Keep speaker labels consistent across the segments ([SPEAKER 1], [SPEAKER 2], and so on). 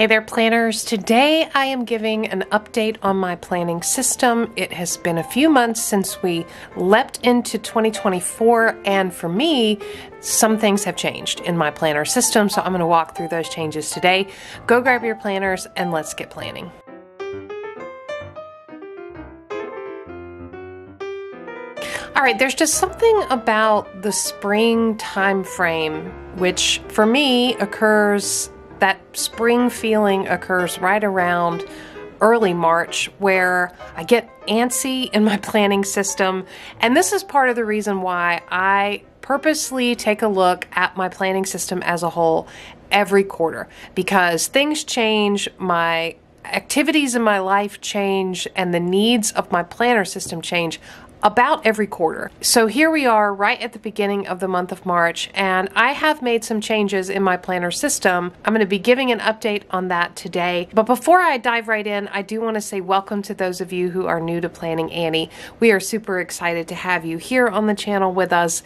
[SPEAKER 1] Hey there, planners. Today I am giving an update on my planning system. It has been a few months since we leapt into 2024, and for me, some things have changed in my planner system, so I'm going to walk through those changes today. Go grab your planners and let's get planning. All right, there's just something about the spring time frame, which for me occurs that spring feeling occurs right around early March where I get antsy in my planning system. And this is part of the reason why I purposely take a look at my planning system as a whole every quarter because things change, my activities in my life change, and the needs of my planner system change about every quarter. So here we are right at the beginning of the month of March, and I have made some changes in my planner system. I'm going to be giving an update on that today. But before I dive right in, I do want to say welcome to those of you who are new to Planning Annie. We are super excited to have you here on the channel with us.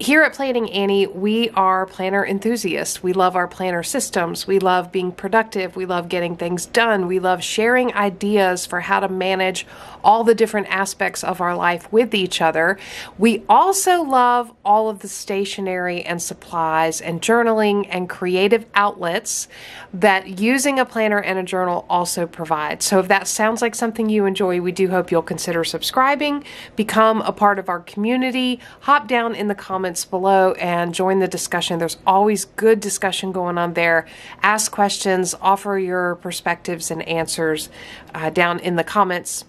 [SPEAKER 1] Here at Planning Annie, we are planner enthusiasts. We love our planner systems. We love being productive. We love getting things done. We love sharing ideas for how to manage all the different aspects of our life with each other. We also love all of the stationery and supplies and journaling and creative outlets that using a planner and a journal also provides. So if that sounds like something you enjoy, we do hope you'll consider subscribing, become a part of our community, hop down in the comments below and join the discussion. There's always good discussion going on there. Ask questions, offer your perspectives and answers uh, down in the comments.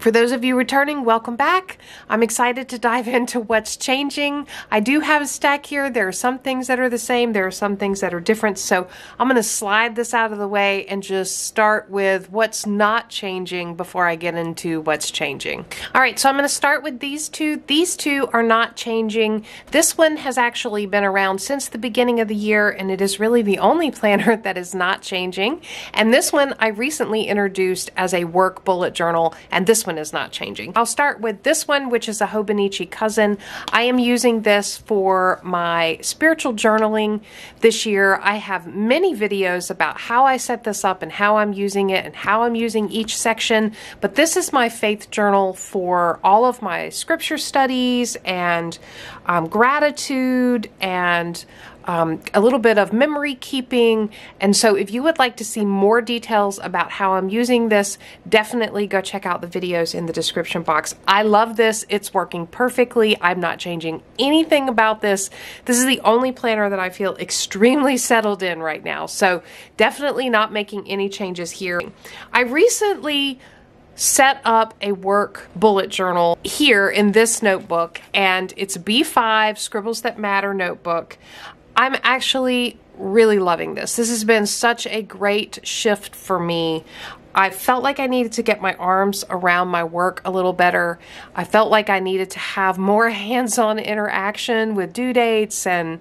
[SPEAKER 1] For those of you returning, welcome back. I'm excited to dive into what's changing. I do have a stack here. There are some things that are the same, there are some things that are different. So I'm going to slide this out of the way and just start with what's not changing before I get into what's changing. All right, so I'm going to start with these two. These two are not changing. This one has actually been around since the beginning of the year, and it is really the only planner that is not changing. And this one I recently introduced as a work bullet journal, and this one is not changing. I'll start with this one, which is a Hobonichi cousin. I am using this for my spiritual journaling this year. I have many videos about how I set this up and how I'm using it and how I'm using each section, but this is my faith journal for all of my scripture studies and um, gratitude and um, a little bit of memory keeping. And so, if you would like to see more details about how I'm using this, definitely go check out the videos in the description box. I love this, it's working perfectly. I'm not changing anything about this. This is the only planner that I feel extremely settled in right now. So, definitely not making any changes here. I recently set up a work bullet journal here in this notebook and it's B5 Scribbles That Matter notebook. I'm actually really loving this. This has been such a great shift for me. I felt like I needed to get my arms around my work a little better. I felt like I needed to have more hands on interaction with due dates and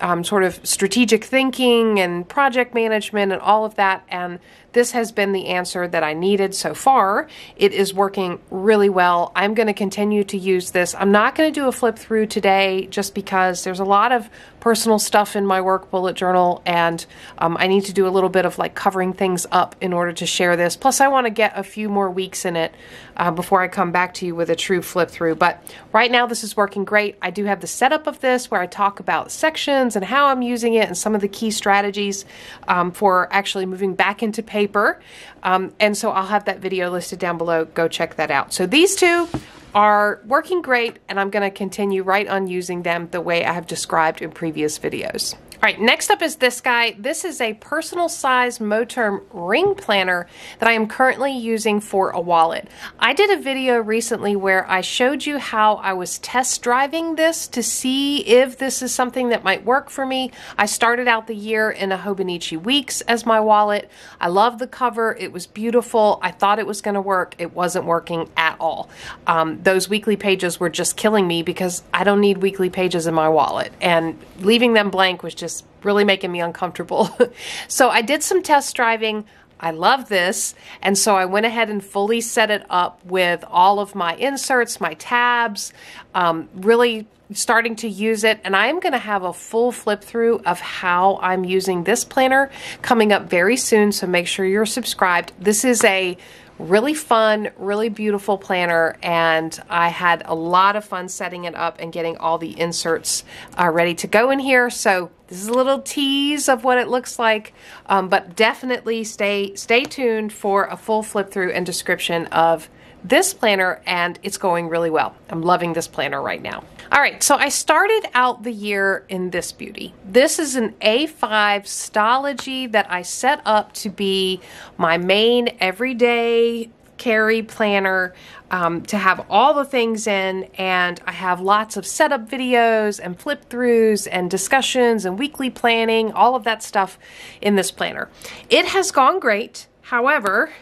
[SPEAKER 1] um, sort of strategic thinking and project management and all of that. And this has been the answer that I needed so far. It is working really well. I'm going to continue to use this. I'm not going to do a flip through today just because there's a lot of personal stuff in my work bullet journal and um, I need to do a little bit of like covering things up in order to share this. Plus, I want to get a few more weeks in it uh, before I come back to you with a true flip through. But right now, this is working great. I do have the setup of this where I talk about sections and how I'm using it and some of the key strategies um, for actually moving back into paper paper. Um, and so I'll have that video listed down below. Go check that out. So these two are working great and I'm going to continue right on using them the way I have described in previous videos. All right, next up is this guy. This is a personal size Moterm ring planner that I am currently using for a wallet. I did a video recently where I showed you how I was test driving this to see if this is something that might work for me. I started out the year in a Hobonichi Weeks as my wallet. I love the cover. It was beautiful. I thought it was going to work. It wasn't working at all. Um, those weekly pages were just killing me because I don't need weekly pages in my wallet. And leaving them blank was just really making me uncomfortable. so I did some test driving. I love this. And so I went ahead and fully set it up with all of my inserts, my tabs, um, really starting to use it and I'm going to have a full flip through of how I'm using this planner coming up very soon so make sure you're subscribed. This is a really fun, really beautiful planner and I had a lot of fun setting it up and getting all the inserts uh, ready to go in here. So this is a little tease of what it looks like, um, but definitely stay stay tuned for a full flip through and description of this planner and it's going really well. I'm loving this planner right now. All right, so I started out the year in this beauty. This is an A5 Stalogy that I set up to be my main everyday carry planner um, to have all the things in and I have lots of setup videos and flip throughs and discussions and weekly planning, all of that stuff in this planner. It has gone great. However,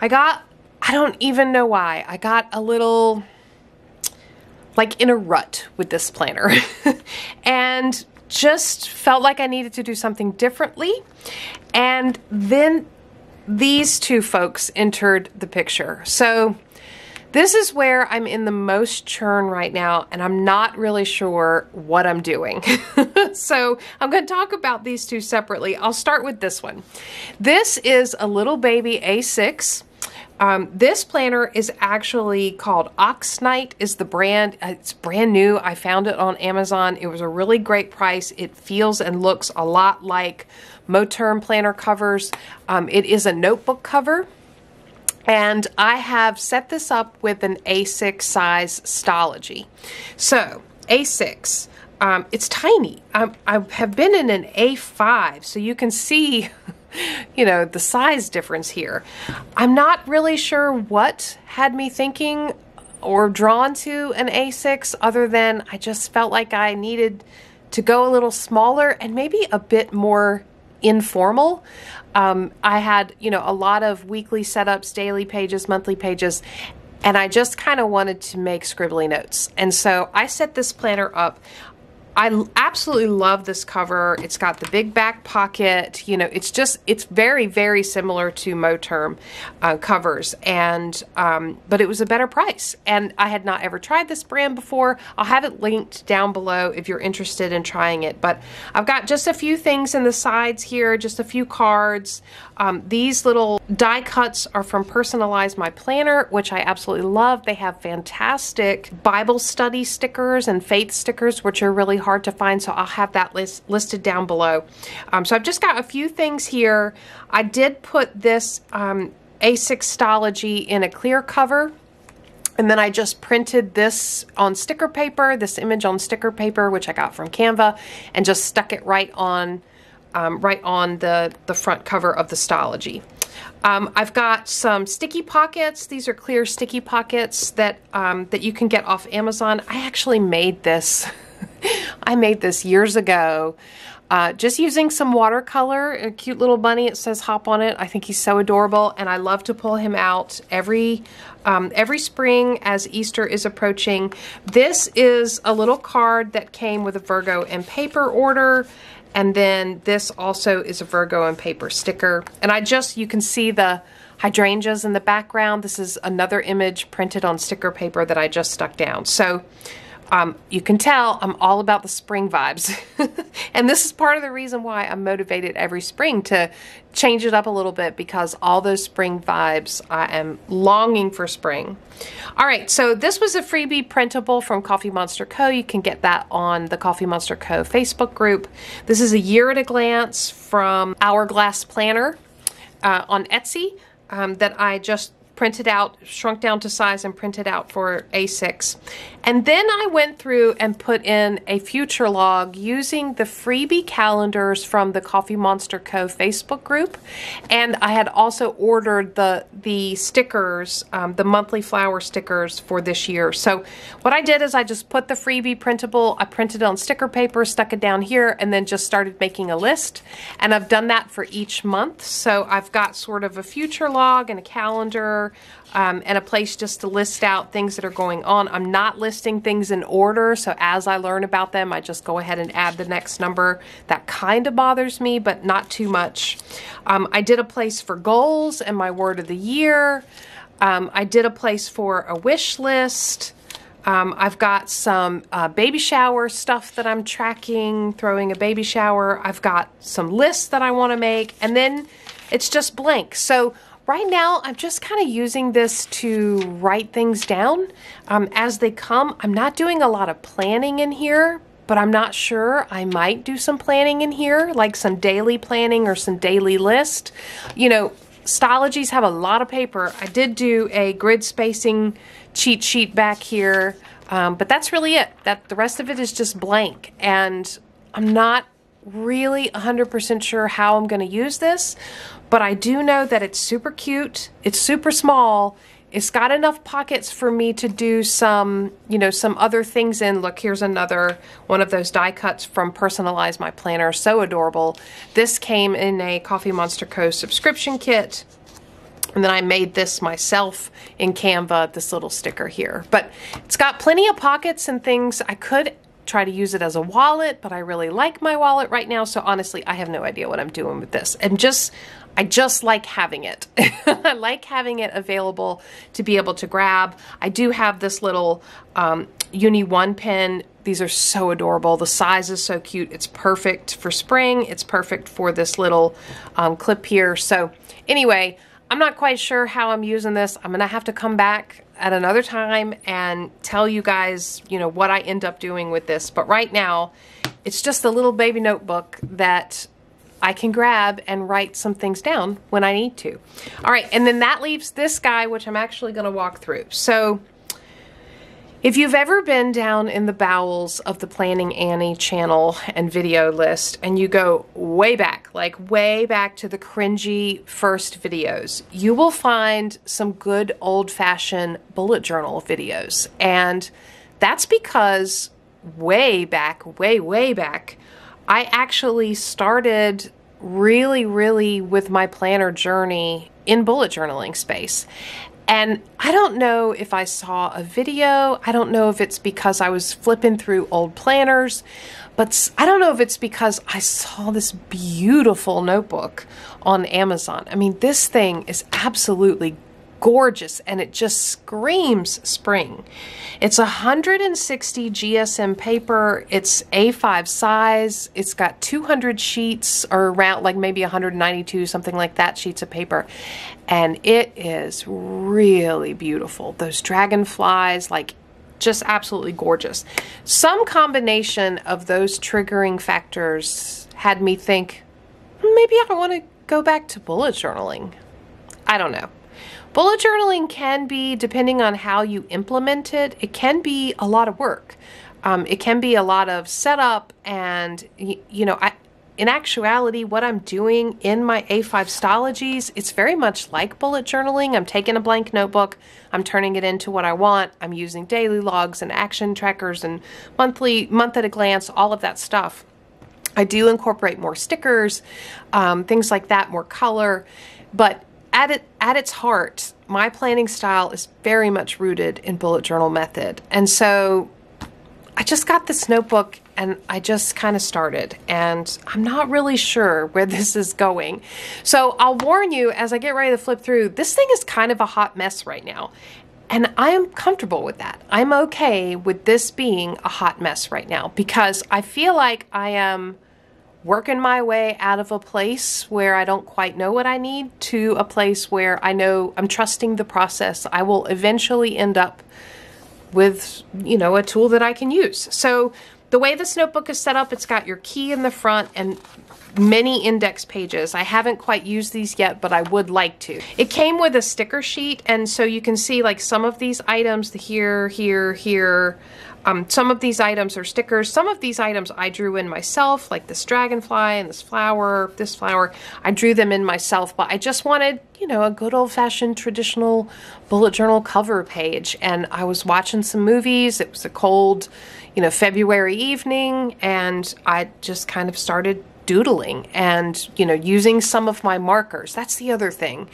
[SPEAKER 1] I got I don't even know why. I got a little like in a rut with this planner and just felt like I needed to do something differently. And then these two folks entered the picture. So this is where I'm in the most churn right now, and I'm not really sure what I'm doing. so I'm going to talk about these two separately. I'll start with this one. This is a little baby A6 um, this planner is actually called Oxnite is the brand. It's brand new. I found it on Amazon. It was a really great price. It feels and looks a lot like Moterm planner covers. Um, it is a notebook cover. And I have set this up with an A6 size Stalogy. So, A6, um, it's tiny. I, I have been in an A5, so you can see you know, the size difference here. I'm not really sure what had me thinking or drawn to an A6 other than I just felt like I needed to go a little smaller and maybe a bit more informal. Um, I had, you know, a lot of weekly setups, daily pages, monthly pages, and I just kind of wanted to make scribbly notes. And so I set this planner up I absolutely love this cover. It's got the big back pocket. You know, it's just, it's very, very similar to Moterm uh, covers. And, um, but it was a better price. And I had not ever tried this brand before. I'll have it linked down below if you're interested in trying it. But I've got just a few things in the sides here, just a few cards. Um, these little die cuts are from Personalize My Planner, which I absolutely love. They have fantastic Bible study stickers and faith stickers, which are really hard to find, so I'll have that list listed down below. Um, so I've just got a few things here. I did put this um, A6 Stalogy in a clear cover. And then I just printed this on sticker paper, this image on sticker paper, which I got from Canva, and just stuck it right on um, right on the, the front cover of the Stalogy. Um, I've got some sticky pockets. These are clear sticky pockets that um, that you can get off Amazon. I actually made this I made this years ago. Uh, just using some watercolor, a cute little bunny. It says hop on it. I think he's so adorable, and I love to pull him out every um, every spring as Easter is approaching. This is a little card that came with a Virgo and paper order, and then this also is a Virgo and paper sticker. And I just, you can see the hydrangeas in the background. This is another image printed on sticker paper that I just stuck down. So um, you can tell I'm all about the spring vibes. and this is part of the reason why I'm motivated every spring to change it up a little bit because all those spring vibes, I am longing for spring. All right, so this was a freebie printable from Coffee Monsterz Co. You can get that on the Coffee Monsterz Co. Facebook group. This is a year at a glance from Hourglass Planner uh, on Etsy um, that I just printed out, shrunk down to size and printed out for A6. And then I went through and put in a future log using the freebie calendars from the Coffee Monsterz Co. Facebook group. And I had also ordered the, the stickers, um, the monthly flower stickers for this year. So what I did is I just put the freebie printable, I printed it on sticker paper, stuck it down here, and then just started making a list. And I've done that for each month. So I've got sort of a future log and a calendar um, and a place just to list out things that are going on. I'm not listing things in order, so as I learn about them, I just go ahead and add the next number. That kind of bothers me, but not too much. Um, I did a place for goals and my word of the year. Um, I did a place for a wish list. Um, I've got some uh, baby shower stuff that I'm tracking, throwing a baby shower. I've got some lists that I want to make, and then it's just blank. So right now, I'm just kind of using this to write things down um, as they come. I'm not doing a lot of planning in here, but I'm not sure. I might do some planning in here, like some daily planning or some daily list. You know, Stalogies have a lot of paper. I did do a grid spacing cheat sheet back here, um, but that's really it. That The rest of it is just blank, and I'm not really 100% sure how I'm going to use this, but I do know that it's super cute, it's super small, it's got enough pockets for me to do some, you know, some other things in. Look, here's another one of those die cuts from Personalize My Planner. So adorable. This came in a Coffee Monsterz Co. subscription kit. And then I made this myself in Canva, this little sticker here. But it's got plenty of pockets and things. I could try to use it as a wallet, but I really like my wallet right now. So honestly, I have no idea what I'm doing with this. And just I just like having it. I like having it available to be able to grab. I do have this little um, Uni 1 pin. These are so adorable. The size is so cute. It's perfect for spring. It's perfect for this little um, clip here. So anyway, I'm not quite sure how I'm using this. I'm to have to come back at another time and tell you guys, you know, what I end up doing with this. But right now, it's just a little baby notebook that I can grab and write some things down when I need to. All right, and then that leaves this guy, which I'm actually to walk through. So if you've ever been down in the bowels of the Planning Annie channel and video list and you go way back, like way back to the cringy first videos, you will find some good old-fashioned bullet journal videos. And that's because way back, way, way back, I actually started really, really with my planner journey in bullet journaling space. And I don't know if I saw a video. I don't know if it's because I was flipping through old planners, but I don't know if it's because I saw this beautiful notebook on Amazon. I mean, this thing is absolutely gorgeous and it just screams spring. It's 160 GSM paper. It's A5 size. It's got 200 sheets or around like maybe 192, something like that, sheets of paper. And it is really beautiful. Those dragonflies, like just absolutely gorgeous. Some combination of those triggering factors had me think, hmm, maybe I want to go back to bullet journaling. I don't know. Bullet journaling can be, depending on how you implement it, it can be a lot of work. Um, it can be a lot of setup and, you know, I, in actuality, what I'm doing in my A5 Stalogies, it's very much like bullet journaling. I'm taking a blank notebook, I'm turning it into what I want. I'm using daily logs and action trackers and monthly, month at a glance, all of that stuff. I do incorporate more stickers, um, things like that, more color, but at it at its heart, my planning style is very much rooted in bullet journal method. And so I just got this notebook and I just kind of started and I'm not really sure where this is going. So I'll warn you as I get ready to flip through, this thing is kind of a hot mess right now. And I am comfortable with that. I'm okay with this being a hot mess right now because I feel like I am working my way out of a place where I don't quite know what I need to a place where I know I'm trusting the process. I will eventually end up with, you know, a tool that I can use. So the way this notebook is set up, it's got your key in the front and many index pages. I haven't quite used these yet, but I would like to. It came with a sticker sheet, and so you can see like some of these items, the here, here, here, um, some of these items are stickers. Some of these items I drew in myself, like this dragonfly and this flower, this flower. I drew them in myself, but I just wanted, you know, a good old-fashioned traditional bullet journal cover page. And I was watching some movies. It was a cold, you know, February evening, and I just kind of started doodling and, you know, using some of my markers. That's the other thing.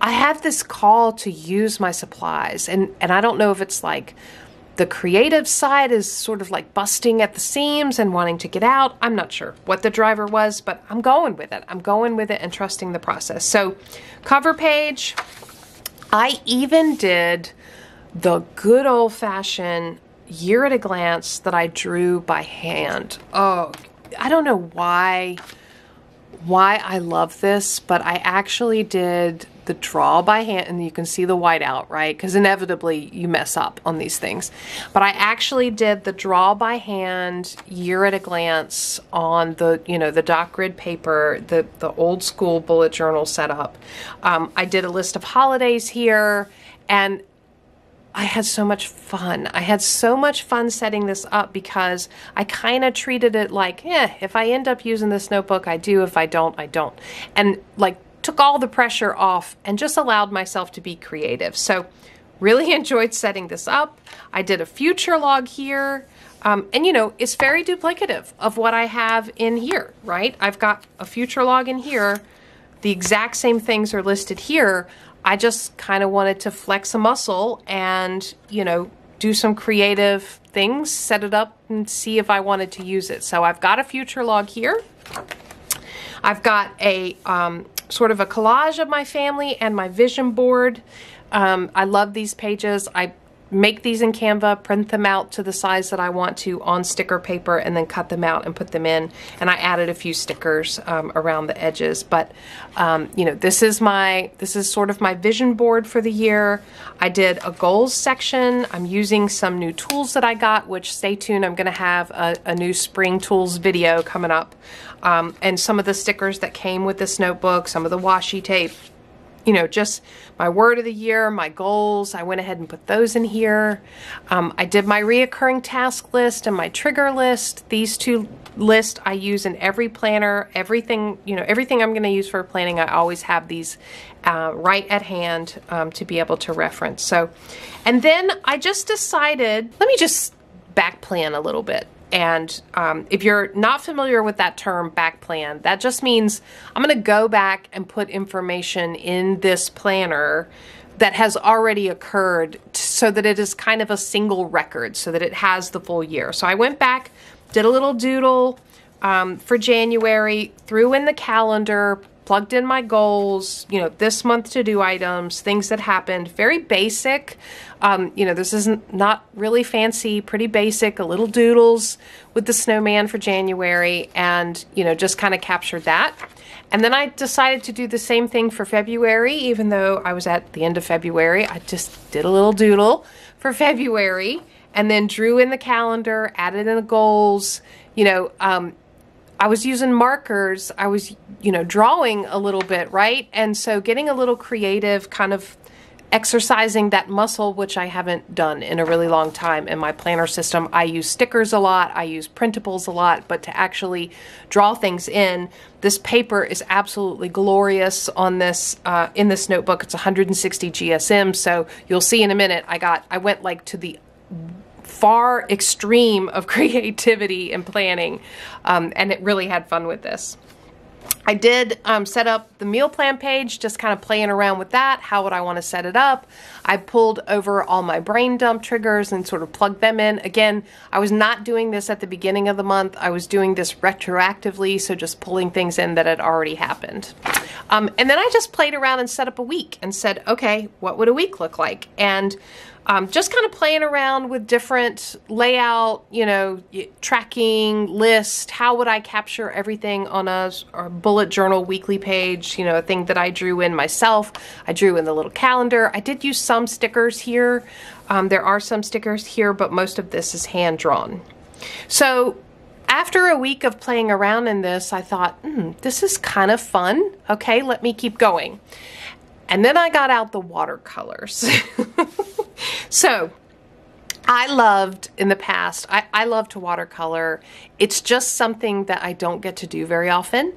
[SPEAKER 1] I have this call to use my supplies, and, and I don't know if it's like the creative side is sort of like busting at the seams and wanting to get out. I'm not sure what the driver was, but I'm going with it. I'm going with it and trusting the process. So, cover page. I even did the good old fashioned year at a glance that I drew by hand. Oh, I don't know why why I love this, but I actually did the draw by hand and you can see the whiteout, right? Because inevitably you mess up on these things. But I actually did the draw by hand year at a glance on the, you know, the dot grid paper, the, the old school bullet journal setup. Um, I did a list of holidays here and I had so much fun. I had so much fun setting this up because I kind of treated it like, yeah, if I end up using this notebook, I do. If I don't, I don't. And like took all the pressure off and just allowed myself to be creative. So really enjoyed setting this up. I did a future log here. Um, and you know, it's very duplicative of what I have in here, right? I've got a future log in here. The exact same things are listed here, I just kind of wanted to flex a muscle and, you know, do some creative things, set it up and see if I wanted to use it. So I've got a future log here. I've got a um, sort of a collage of my family and my vision board. Um, I love these pages. I make these in Canva, print them out to the size that I want to on sticker paper, and then cut them out and put them in. And I added a few stickers um, around the edges. But um, you know, this is my this is sort of my vision board for the year. I did a goals section. I'm using some new tools that I got, which stay tuned. I'm going to have a, a, new spring tools video coming up, um, and some of the stickers that came with this notebook, some of the washi tape you know, just my word of the year, my goals. I went ahead and put those in here. Um, I did my reoccurring task list and my trigger list. These two lists I use in every planner. Everything, you know, everything I'm going to use for planning, I always have these uh, right at hand um, to be able to reference. So, and then I just decided, let me just back plan a little bit. And um, if you're not familiar with that term, back plan, that just means I'm going to go back and put information in this planner that has already occurred so that it is kind of a single record, so that it has the full year. So I went back, did a little doodle um, for January, threw in the calendar, plugged in my goals, you know, this month to do items, things that happened, very basic. Um, you know, this isn't not really fancy, pretty basic, a little doodles with the snowman for January and, you know, just kind of captured that. And then I decided to do the same thing for February, even though I was at the end of February. I just did a little doodle for February and then drew in the calendar, added in the goals, you know, um, I was using markers. I was, you know, drawing a little bit, right? And so getting a little creative, kind of exercising that muscle, which I haven't done in a really long time in my planner system. I use stickers a lot, I use printables a lot, but to actually draw things in, this paper is absolutely glorious on this uh, in this notebook. It's 160 GSM, so you'll see in a minute. I got I went like to the far extreme of creativity and planning, um, and it really had fun with this. I did um, set up the meal plan page, just kind of playing around with that. How would I want to set it up? I pulled over all my brain dump triggers and sort of plugged them in. Again, I was not doing this at the beginning of the month. I was doing this retroactively, so just pulling things in that had already happened. Um, and then I just played around and set up a week and said, okay, what would a week look like? And um, just kind of playing around with different layout, you know, tracking, list. How would I capture everything on a, a, bullet journal weekly page? You know, a thing that I drew in myself. I drew in the little calendar. I did use some stickers here. Um, there are some stickers here, but most of this is hand drawn. So after a week of playing around in this, I thought, mm, this is kind of fun. Okay, let me keep going. And then I got out the watercolors. so I loved in the past, I, I love to watercolor. It's just something that I don't get to do very often.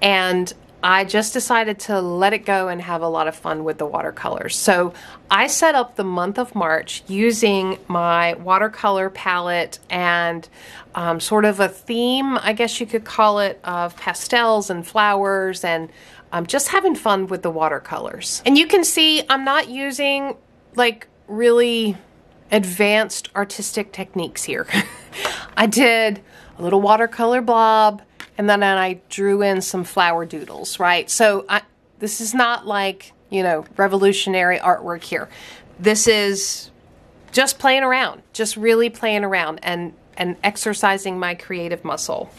[SPEAKER 1] And I just decided to let it go and have a lot of fun with the watercolors. So I set up the month of March using my watercolor palette and um, sort of a theme, I guess you could call it, of pastels and flowers and um, just having fun with the watercolors. And you can see I'm not using like really advanced artistic techniques here. I did a little watercolor blob and then I drew in some flower doodles, right? So I, this is not like, you know, revolutionary artwork here. This is just playing around, just really playing around and and exercising my creative muscle.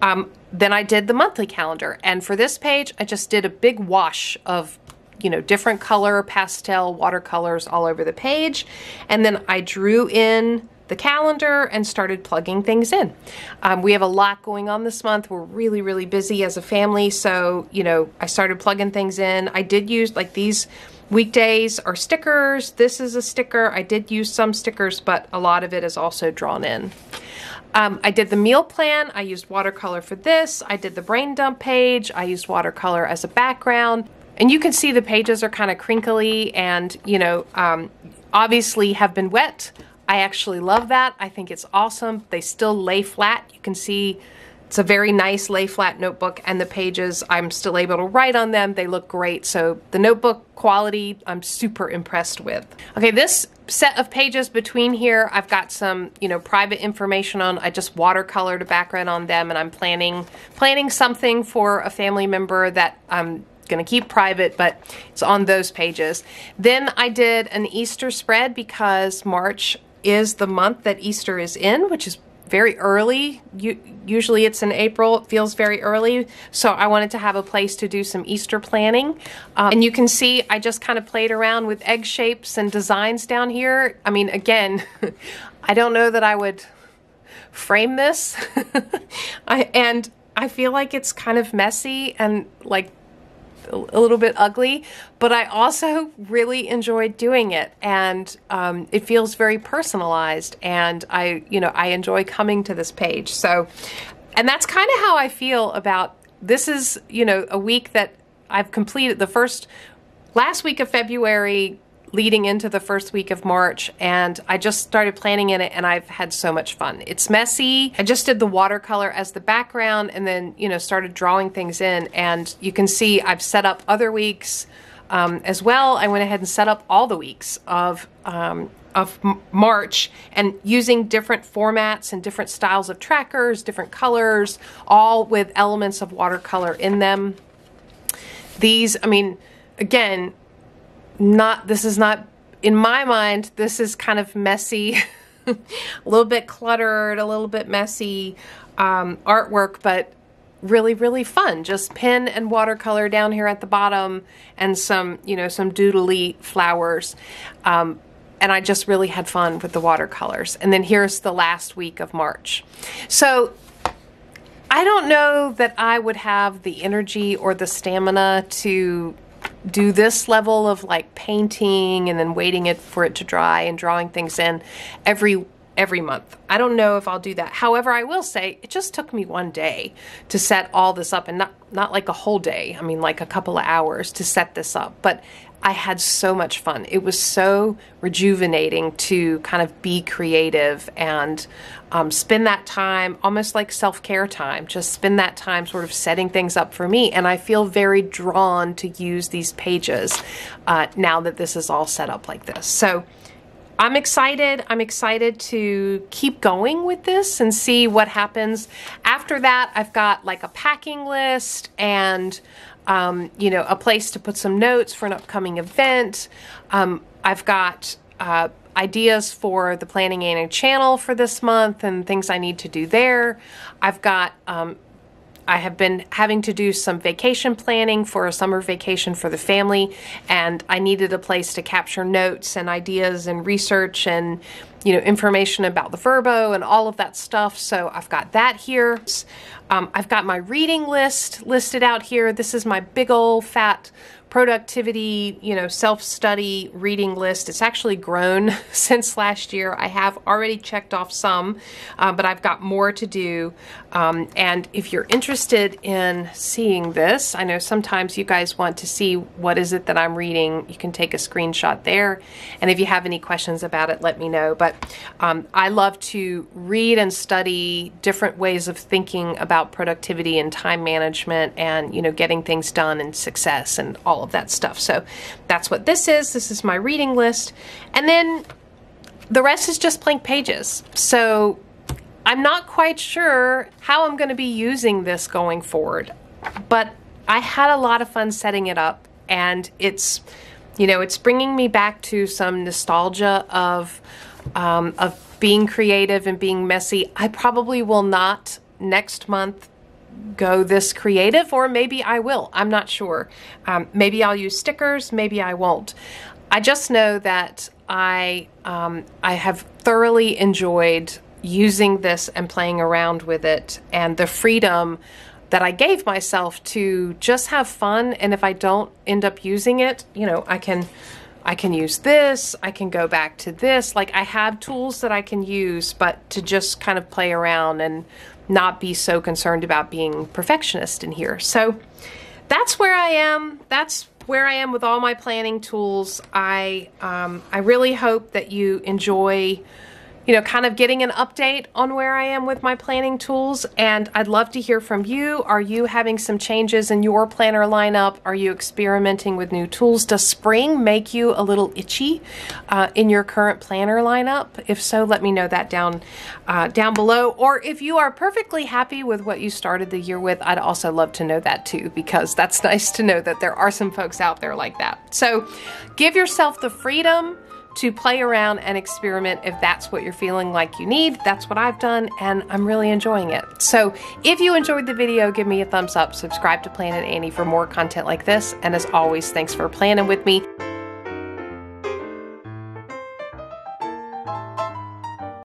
[SPEAKER 1] Um, then I did the monthly calendar, and for this page, I just did a big wash of you know different color pastel watercolors all over the page, and then I drew in the calendar and started plugging things in. Um, we have a lot going on this month. We're really, really busy as a family. So, you know, I started plugging things in. I did use like these weekdays are stickers. This is a sticker. I did use some stickers, but a lot of it is also drawn in. Um, I did the meal plan. I used watercolor for this. I did the brain dump page. I used watercolor as a background. And you can see the pages are kind of crinkly and, you know, um, obviously have been wet. I actually love that. I think it's awesome. They still lay flat. You can see it's a very nice lay flat notebook and the pages, I'm still able to write on them. They look great. So the notebook quality, I'm super impressed with. Okay, this set of pages between here, I've got some, you know, private information on. I just watercolored a background on them and I'm planning planning something for a family member that I'm going to keep private, but it's on those pages. Then I did an Easter spread because March is the month that Easter is in, which is very early. Usually it's in April. It feels very early. So I wanted to have a place to do some Easter planning. Um, and you can see I just kind of played around with egg shapes and designs down here. I mean, again, I don't know that I would frame this. I, and I feel like it's kind of messy and like a little bit ugly, but I also really enjoyed doing it, and um, it feels very personalized. And I, you know, I enjoy coming to this page. So, and that's kind of how I feel about this. Is you know a week that I've completed the first last week of February leading into the first week of March and I just started planning in it and I've had so much fun. It's messy. I just did the watercolor as the background and then, you know, started drawing things in and you can see I've set up other weeks um, as well. I went ahead and set up all the weeks of um, of March and using different formats and different styles of trackers, different colors, all with elements of watercolor in them. These, I mean, again, not this is not in my mind this is kind of messy a little bit cluttered a little bit messy um, artwork but really really fun. Just pen and watercolor down here at the bottom and some you know some doodly flowers. Um, and I just really had fun with the watercolors. And then here's the last week of March. So I don't know that I would have the energy or the stamina to do this level of like painting and then waiting it for it to dry and drawing things in every every month. I don't know if I'll do that. However, I will say it just took me one day to set all this up and not not like a whole day. I mean like a couple of hours to set this up. But I had so much fun. It was so rejuvenating to kind of be creative and um, spend that time almost like self care time, just spend that time sort of setting things up for me. And I feel very drawn to use these pages uh, now that this is all set up like this. So I'm excited. I'm excited to keep going with this and see what happens. After that, I've got like a packing list and um, you know, a place to put some notes for an upcoming event. Um, I've got uh, ideas for the Planning Annie channel for this month and things I need to do there. I've got um, I have been having to do some vacation planning for a summer vacation for the family, and I needed a place to capture notes and ideas and research and you know information about the Vrbo and all of that stuff. So I've got that here. Um, I've got my reading list listed out here. This is my big old fat productivity, you know, self-study reading list. It's actually grown since last year. I have already checked off some, uh, but I've got more to do. Um, and if you're interested in seeing this, I know sometimes you guys want to see what is it that I'm reading. You can take a screenshot there. And if you have any questions about it, let me know. But um, I love to read and study different ways of thinking about productivity and time management and, you know, getting things done and success and all all of that stuff. So that's what this is. This is my reading list. And then the rest is just blank pages. So I'm not quite sure how I'm going to be using this going forward, but I had a lot of fun setting it up and it's You know, it's bringing me back to some nostalgia of um, of being creative and being messy. I probably will not next month go this creative, or maybe I will. I'm not sure. Um, maybe I'll use stickers, maybe I won't. I just know that I um, I have thoroughly enjoyed using this and playing around with it, and the freedom that I gave myself to just have fun. And if I don't end up using it, you know, I can I can use this, I can go back to this. Like I have tools that I can use, but to just kind of play around and not be so concerned about being perfectionist in here. So that's where I am. That's where I am with all my planning tools. I um, I really hope that you enjoy you know, kind of getting an update on where I am with my planning tools. And I'd love to hear from you. Are you having some changes in your planner lineup? Are you experimenting with new tools? Does spring make you a little itchy uh, in your current planner lineup? If so, let me know that down uh, down below. Or if you are perfectly happy with what you started the year with, I'd also love to know that too, because that's nice to know that there are some folks out there like that. So give yourself the freedom to play around and experiment if that's what you're feeling like you need. That's what I've done and I'm really enjoying it. So if you enjoyed the video, give me a thumbs up, subscribe to Planning Annie for more content like this. And as always, thanks for planning with me.